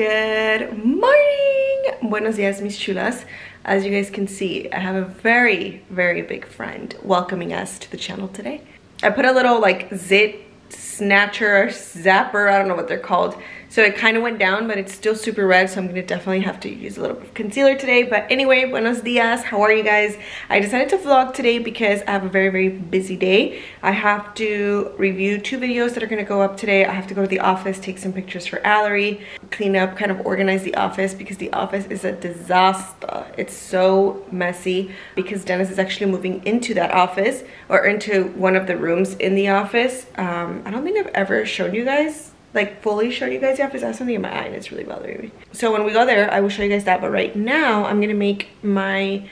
Good morning! Buenos dias, mis chulas. As you guys can see, I have a very, very big friend welcoming us to the channel today. I put a little like zit snatcher zapper, I don't know what they're called, so it kind of went down, but it's still super red, so I'm gonna definitely have to use a little bit of concealer today. But anyway, buenos dias, how are you guys? I decided to vlog today because I have a very, very busy day. I have to review two videos that are gonna go up today. I have to go to the office, take some pictures for Alery, clean up, kind of organize the office because the office is a disaster. It's so messy because Dennis is actually moving into that office or into one of the rooms in the office. Um, I don't think I've ever shown you guys like fully show you guys the office. I have something in my eye and it's really bothering me. So when we go there, I will show you guys that. But right now, I'm gonna make my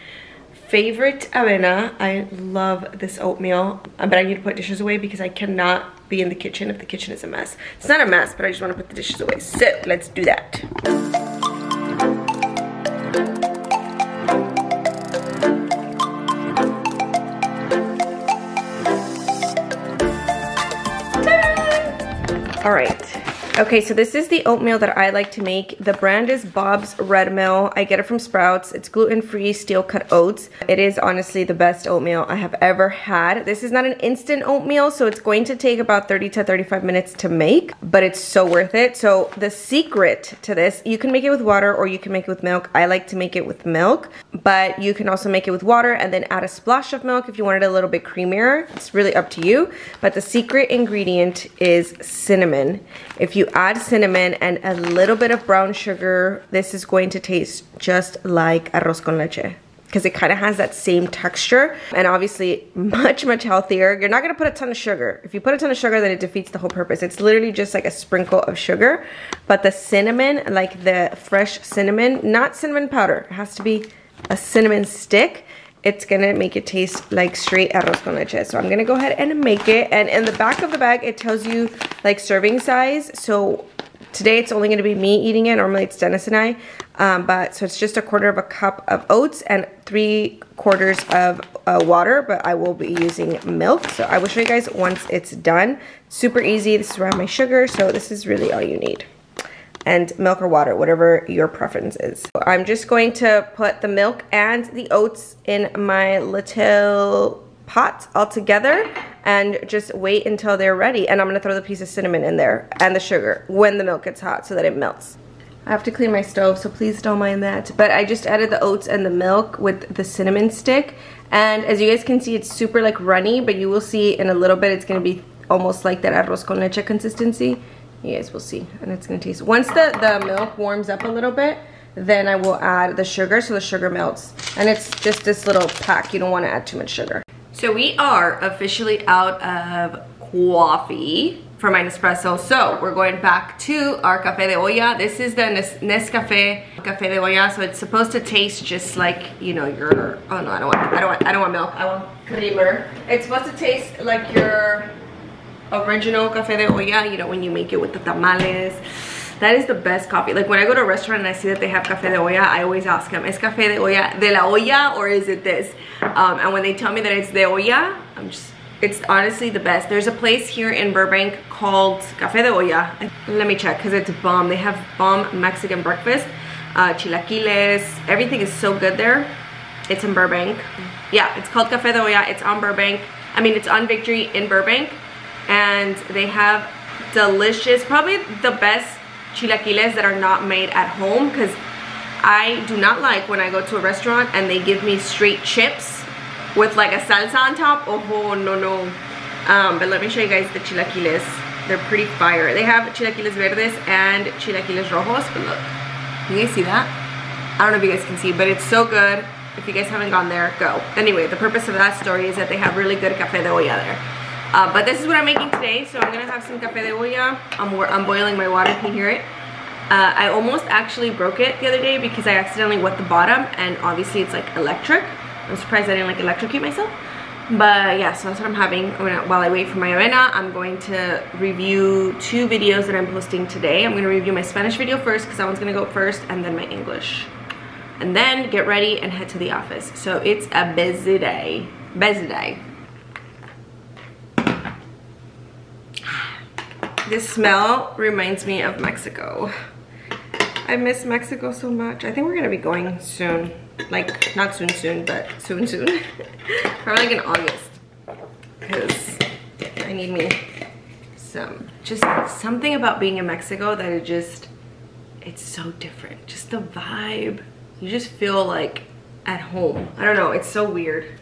favorite avena. I love this oatmeal, uh, but I need to put dishes away because I cannot be in the kitchen if the kitchen is a mess. It's not a mess, but I just wanna put the dishes away. So let's do that. All right, Okay, so this is the oatmeal that I like to make. The brand is Bob's Red Mill. I get it from Sprouts. It's gluten-free steel cut oats. It is honestly the best oatmeal I have ever had. This is not an instant oatmeal, so it's going to take about 30 to 35 minutes to make, but it's so worth it. So the secret to this, you can make it with water or you can make it with milk. I like to make it with milk, but you can also make it with water and then add a splash of milk if you want it a little bit creamier. It's really up to you, but the secret ingredient is cinnamon. If you add cinnamon and a little bit of brown sugar, this is going to taste just like arroz con leche because it kind of has that same texture and obviously much much healthier. You're not going to put a ton of sugar. If you put a ton of sugar then it defeats the whole purpose. It's literally just like a sprinkle of sugar but the cinnamon like the fresh cinnamon not cinnamon powder it has to be a cinnamon stick it's gonna make it taste like straight arroz con leche. So I'm gonna go ahead and make it. And in the back of the bag, it tells you like serving size. So today it's only gonna be me eating it. Normally it's Dennis and I. Um, but so it's just a quarter of a cup of oats and three quarters of uh, water, but I will be using milk. So I will show you guys once it's done. Super easy. This is around my sugar. So this is really all you need and milk or water, whatever your preference is. I'm just going to put the milk and the oats in my little pot all together and just wait until they're ready. And I'm gonna throw the piece of cinnamon in there and the sugar when the milk gets hot so that it melts. I have to clean my stove, so please don't mind that. But I just added the oats and the milk with the cinnamon stick. And as you guys can see, it's super like runny, but you will see in a little bit, it's gonna be almost like that arroz con leche consistency you guys will see and it's gonna taste once the the milk warms up a little bit then I will add the sugar so the sugar melts and it's just this little pack you don't want to add too much sugar so we are officially out of coffee for my Nespresso. So we're going back to our Café de Olla. This is the Nescafe Café de Olla. So it's supposed to taste just like, you know, your, oh no, I don't want, I don't want, I don't want milk. I want creamer. It's supposed to taste like your original café de olla, you know, when you make it with the tamales. That is the best coffee. Like when I go to a restaurant and I see that they have café de olla, I always ask them, is café de olla de la olla or is it this? Um, and when they tell me that it's de olla, I'm just, it's honestly the best. There's a place here in Burbank called Café de Olla. Let me check because it's bomb. They have bomb Mexican breakfast, uh, chilaquiles, everything is so good there. It's in Burbank. Yeah, it's called Café de Olla. It's on Burbank. I mean, it's on Victory in Burbank and they have delicious, probably the best chilaquiles that are not made at home because I do not like when I go to a restaurant and they give me straight chips with like a salsa on top. Oh, no, no. Um, but let me show you guys the chilaquiles. They're pretty fire. They have chilaquiles verdes and chilaquiles rojos, but look. You guys see that? I don't know if you guys can see, but it's so good. If you guys haven't gone there, go. Anyway, the purpose of that story is that they have really good café de olla there. Uh, but this is what I'm making today. So I'm gonna have some café de olla. I'm, I'm boiling my water, can you hear it? Uh, I almost actually broke it the other day because I accidentally wet the bottom and obviously it's like electric. I'm surprised I didn't like electrocute myself. But yeah, so that's what I'm having. I'm gonna, while I wait for my avena, I'm going to review two videos that I'm posting today. I'm gonna review my Spanish video first because that one's gonna go first and then my English. And then get ready and head to the office. So it's a busy day, busy day. This smell reminds me of Mexico. I miss Mexico so much. I think we're gonna be going soon. Like, not soon soon, but soon soon. Probably like in August. Because I need me some, just something about being in Mexico that it just, it's so different. Just the vibe. You just feel like at home. I don't know, it's so weird.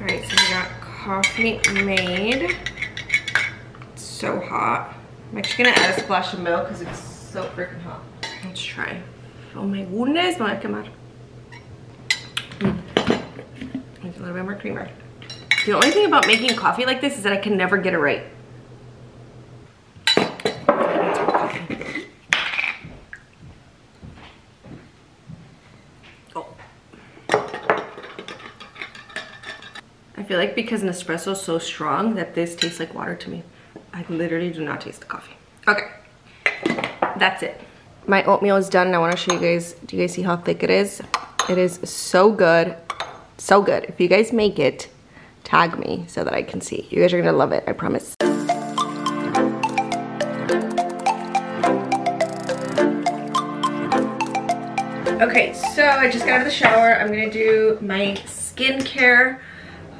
All right, so we got coffee made. It's so hot. I'm actually gonna add a splash of milk because it's so freaking hot. Let's try. Oh my goodness, me voy a. Mm. a little bit more creamer. The only thing about making coffee like this is that I can never get it right. Oh. I feel like because Nespresso is so strong that this tastes like water to me. I literally do not taste the coffee. Okay, that's it. My oatmeal is done and I wanna show you guys, do you guys see how thick it is? It is so good, so good. If you guys make it, tag me so that I can see. You guys are gonna love it, I promise. Okay, so I just got out of the shower. I'm gonna do my skincare.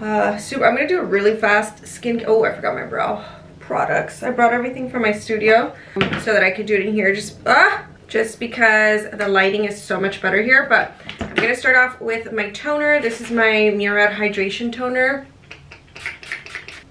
Uh, super, I'm gonna do a really fast skin, oh, I forgot my brow products. I brought everything from my studio so that I could do it in here just, ah, just because the lighting is so much better here. But I'm gonna start off with my toner. This is my Murad Hydration Toner.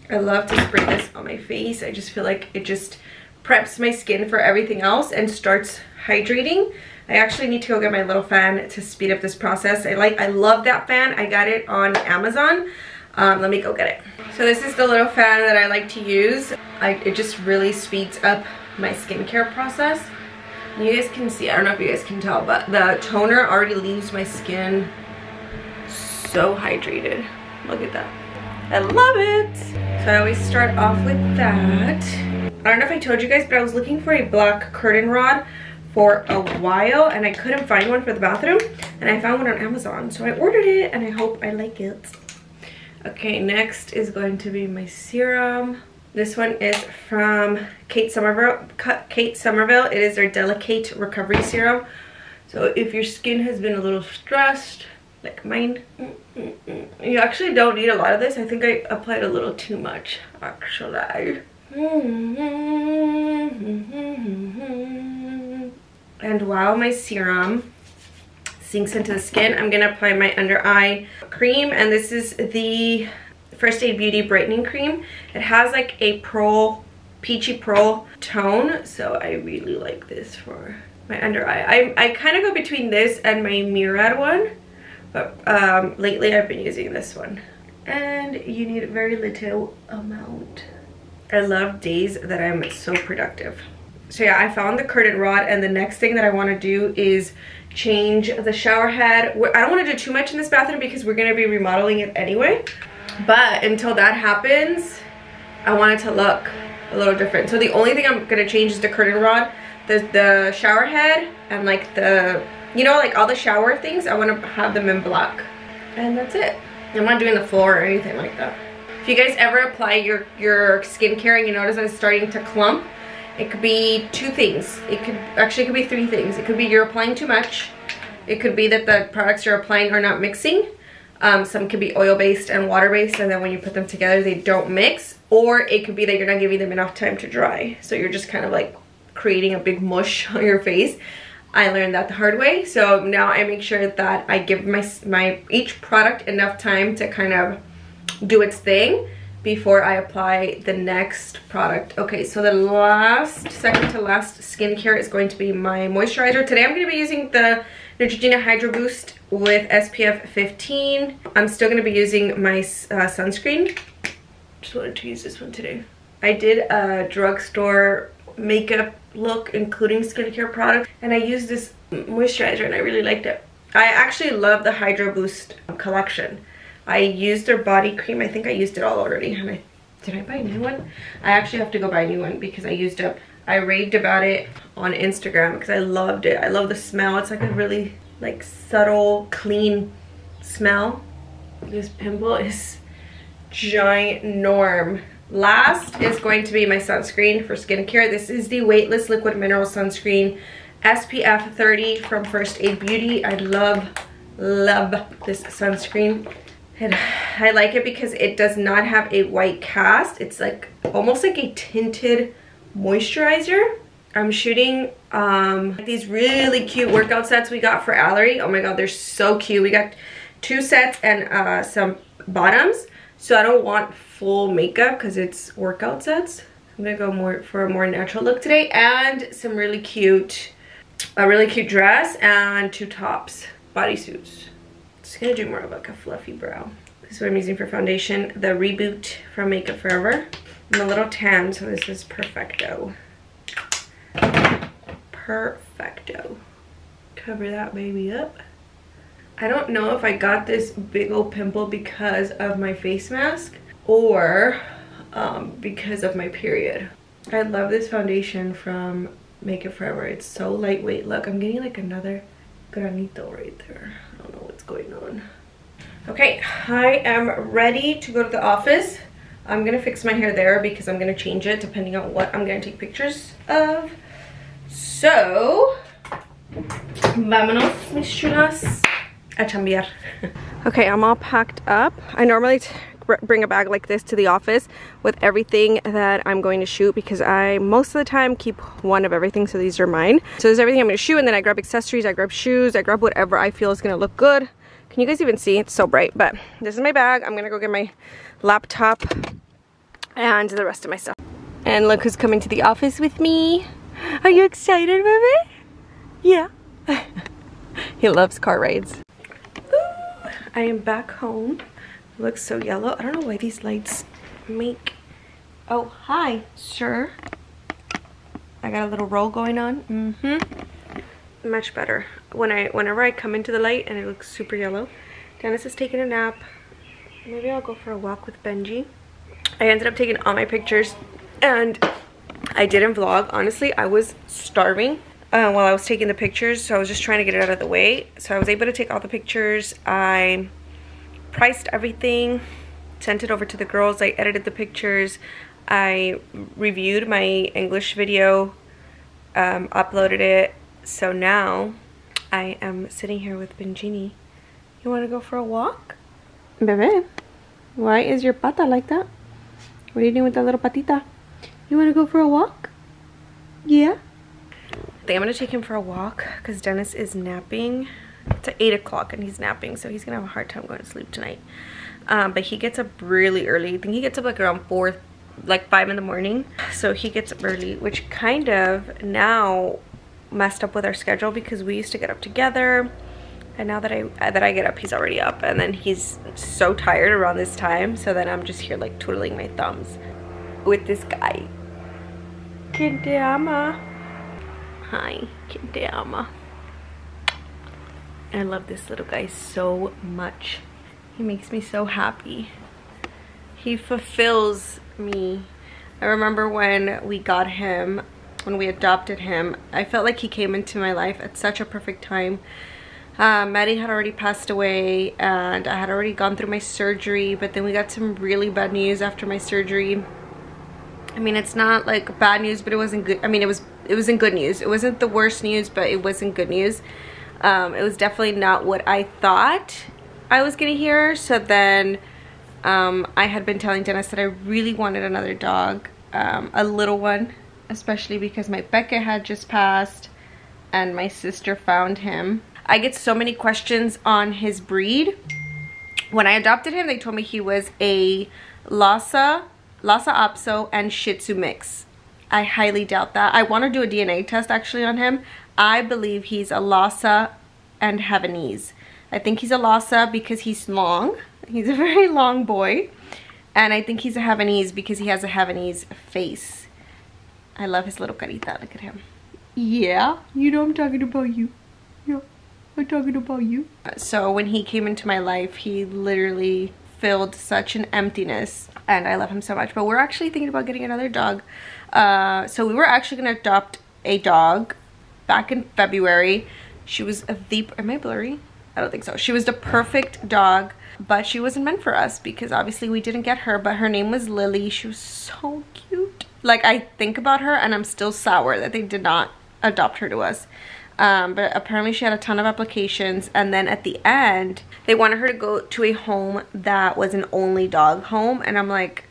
I love to spray this on my face. I just feel like it just preps my skin for everything else and starts hydrating. I actually need to go get my little fan to speed up this process. I like, I love that fan. I got it on Amazon. Um, let me go get it. So this is the little fan that I like to use. I, it just really speeds up my skincare process. You guys can see, I don't know if you guys can tell, but the toner already leaves my skin so hydrated. Look at that. I love it. So I always start off with that. I don't know if I told you guys, but I was looking for a black curtain rod for a while and I couldn't find one for the bathroom and I found one on Amazon. So I ordered it and I hope I like it. Okay, next is going to be my serum. This one is from Kate Somerville. Kate Somerville. It is their Delicate Recovery Serum. So if your skin has been a little stressed, like mine, you actually don't need a lot of this. I think I applied a little too much, actually. And while my serum sinks into the skin, I'm gonna apply my under eye cream. And this is the First Aid Beauty Brightening Cream. It has like a pearl, peachy pearl tone. So I really like this for my under eye. I, I kind of go between this and my Murad one. But um, lately I've been using this one. And you need a very little amount. I love days that I'm so productive so yeah i found the curtain rod and the next thing that i want to do is change the shower head i don't want to do too much in this bathroom because we're going to be remodeling it anyway but until that happens i want it to look a little different so the only thing i'm to change is the curtain rod the the shower head and like the you know like all the shower things i want to have them in black and that's it i'm not doing the floor or anything like that if you guys ever apply your your skincare and you notice that it's starting to clump it could be two things. It could actually it could be three things. It could be you're applying too much. It could be that the products you're applying are not mixing. Um, some could be oil-based and water-based and then when you put them together they don't mix. Or it could be that you're not giving them enough time to dry. So you're just kind of like creating a big mush on your face. I learned that the hard way. So now I make sure that I give my, my each product enough time to kind of do its thing before I apply the next product. Okay, so the last, second to last skincare is going to be my moisturizer. Today I'm going to be using the Neutrogena Hydro Boost with SPF 15. I'm still going to be using my uh, sunscreen. Just wanted to use this one today. I did a drugstore makeup look including skincare products and I used this moisturizer and I really liked it. I actually love the Hydro Boost collection. I used their body cream. I think I used it all already. And I, did I buy a new one? I actually have to go buy a new one because I used up. I raved about it on Instagram because I loved it. I love the smell. It's like a mm-hmm. really like subtle, clean smell. This pimple is giant norm. Last is going to be my sunscreen for skincare. This is the Weightless Liquid Mineral Sunscreen SPF 30 from First Aid Beauty. I love, love this sunscreen. And I like it because it does not have a white cast. It's like almost like a tinted moisturizer. I'm shooting um, these really cute workout sets we got for Alery. Oh my god, they're so cute. We got two sets and uh, some bottoms. So I don't want full makeup because it's workout sets. I'm gonna go more for a more natural look today and some really cute, a really cute dress and two tops, bodysuits. Just gonna do more of like a fluffy brow. This is what I'm using for foundation, the Reboot from Makeup Forever. I'm a little tan, so this is Perfecto. Perfecto. Cover that baby up. I don't know if I got this big old pimple because of my face mask or um, because of my period. I love this foundation from Makeup Forever. It's so lightweight. Look, I'm getting like another granito right there. I don't know what's going on. Okay, I am ready to go to the office. I'm gonna fix my hair there because I'm gonna change it depending on what I'm gonna take pictures of. So, vámonos, mis chulas, a chambear. okay, I'm all packed up. I normally bring a bag like this to the office with everything that I'm going to shoot because I most of the time keep one of everything so these are mine. So there's everything I'm going to shoot and then I grab accessories I grab shoes I grab whatever I feel is going to look good. Can you guys even see? It's so bright but this is my bag. I'm gonna go get my laptop and the rest of my stuff. And look who's coming to the office with me are you excited baby yeah he loves car rides Ooh, I am back home it looks so yellow. I don't know why these lights make... Oh, hi, sir. I got a little roll going on. Mm-hmm. Much better. When I, Whenever I come into the light and it looks super yellow. Dennis is taking a nap. Maybe I'll go for a walk with Benji. I ended up taking all my pictures and I didn't vlog. Honestly, I was starving uh, while I was taking the pictures. So I was just trying to get it out of the way. So I was able to take all the pictures. I priced everything, sent it over to the girls. I edited the pictures. I reviewed my English video, um, uploaded it. So now I am sitting here with Benjini. You want to go for a walk? Bebe, why is your pata like that? What are you doing with that little patita? You want to go for a walk? Yeah? I think I'm going to take him for a walk because Dennis is napping. It's at 8 o'clock and he's napping so he's gonna have a hard time going to sleep tonight. Um, but he gets up really early. I think he gets up like around 4 like 5 in the morning. So he gets up early which kind of now messed up with our schedule because we used to get up together. And now that I that I get up he's already up. And then he's so tired around this time so then I'm just here like twiddling my thumbs with this guy Kinteama hi Kinteama I love this little guy so much. He makes me so happy. He fulfills me. I remember when we got him, when we adopted him, I felt like he came into my life at such a perfect time. Uh, Maddie had already passed away and I had already gone through my surgery, but then we got some really bad news after my surgery. I mean, it's not like bad news, but it wasn't good. I mean, it was, it wasn't good news. It wasn't the worst news, but it wasn't good news. Um, it was definitely not what I thought I was gonna hear. So then um, I had been telling Dennis that I really wanted another dog, um, a little one, especially because my Becca had just passed and my sister found him. I get so many questions on his breed. When I adopted him, they told me he was a Lhasa, Lhasa Apso, and Shih Tzu mix. I highly doubt that. I want to do a DNA test actually on him. I believe he's a Lhasa and Havanese. I think he's a Lhasa because he's long. He's a very long boy. And I think he's a Havanese because he has a Havanese face. I love his little carita. Look at him. Yeah, you know I'm talking about you. Yeah, I'm talking about you. So when he came into my life, he literally filled such an emptiness and I love him so much. But we're actually thinking about getting another dog. Uh, so we were actually going to adopt a dog back in February. She was a the, am I blurry? I don't think so. She was the perfect dog, but she wasn't meant for us because obviously we didn't get her, but her name was Lily. She was so cute. Like I think about her and I'm still sour that they did not adopt her to us. Um, but apparently she had a ton of applications and then at the end they wanted her to go to a home that was an only dog home and I'm like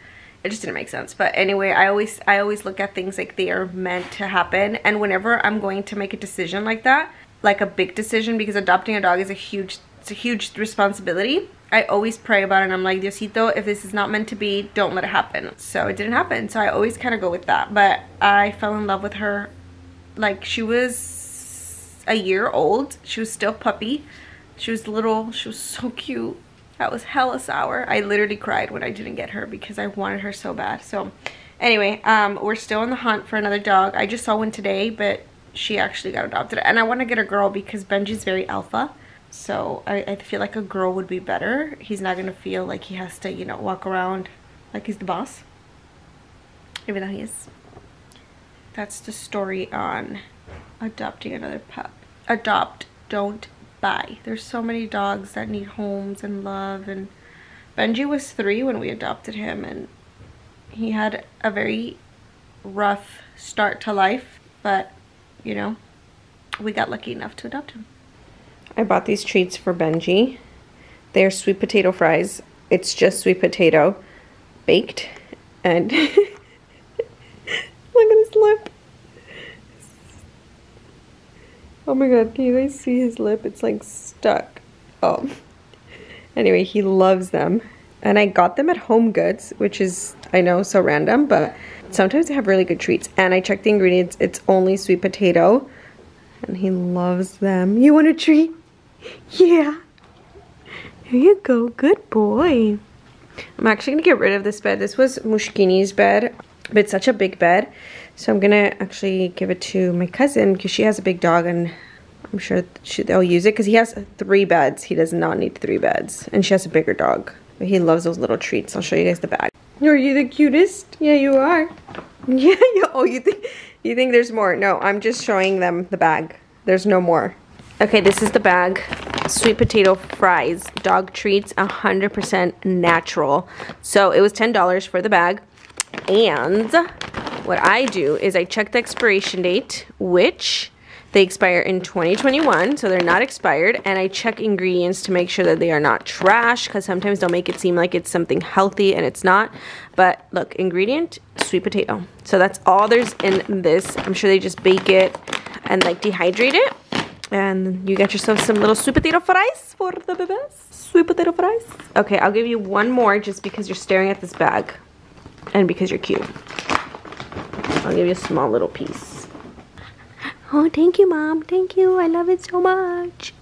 it just didn't make sense. But anyway I always I always look at things like they are meant to happen and whenever I'm going to make a decision like that like a big decision because adopting a dog is a huge it's a huge responsibility I always pray about it and I'm like Diosito if this is not meant to be don't let it happen. So it didn't happen. So I always kind of go with that. But I fell in love with her like she was a year old. She was still puppy. She was little. She was so cute. That was hella sour. I literally cried when I didn't get her because I wanted her so bad. So anyway, um, we're still on the hunt for another dog. I just saw one today, but she actually got adopted. And I want to get a girl because Benji's very alpha. So I, I feel like a girl would be better. He's not going to feel like he has to, you know, walk around like he's the boss. Even though he is. That's the story on adopting another pup. Adopt, don't buy. There's so many dogs that need homes and love and Benji was three when we adopted him and he had a very rough start to life, but you know, we got lucky enough to adopt him. I bought these treats for Benji. They're sweet potato fries. It's just sweet potato baked and look at his lip. Oh my god, can you guys see his lip? It's like stuck. Oh. Anyway, he loves them. And I got them at Home Goods, which is, I know, so random, but sometimes they have really good treats. And I checked the ingredients. It's only sweet potato. And he loves them. You want a treat? Yeah. Here you go. Good boy. I'm actually to get rid of this bed. This was Mushkini's bed, but it's such a big bed. So I'm gonna actually give it to my cousin because she has a big dog and I'm sure she, they'll use it because he has three beds. He does not need three beds. And she has a bigger dog. But he loves those little treats. I'll show you guys the bag. Are you the cutest? Yeah, you are. Yeah, yeah. Oh, you think you think there's more? No, I'm just showing them the bag. There's no more. Okay, this is the bag. Sweet potato fries, dog treats, 100% natural. So it was $10 for the bag. And what I do is I check the expiration date, which they expire in 2021, so they're not expired, and I check ingredients to make sure that they are not trash, because sometimes they'll make it seem like it's something healthy and it's not. But look, ingredient, sweet potato. So that's all there's in this. I'm sure they just bake it and like dehydrate it. And you get yourself some little sweet potato fries for the bebés. Sweet potato fries. Okay, I'll give you one more just because you're staring at this bag and because you're cute. I'll give you a small little piece. Oh, thank you, Mom. Thank you. I love it so much.